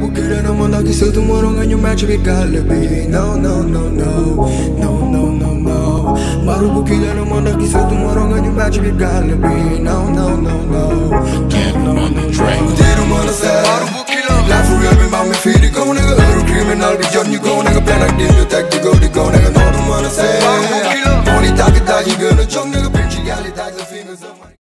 bu kere na manda ki sa tomorrow nga me match bi galabi No, no, no, no No, no, no, no Maru bu kere na manda ki sa tomorrow nga me match bi galabi No, no, no, no no on the track. Didn't wanna say Life for real, me mama feed it go nigga Little criminal, be young you go nigga Plan like this, you take the go, the go nigga No, don't wanna say Money talk it, you gonna jump nigga Bitch, you got it, the fingers up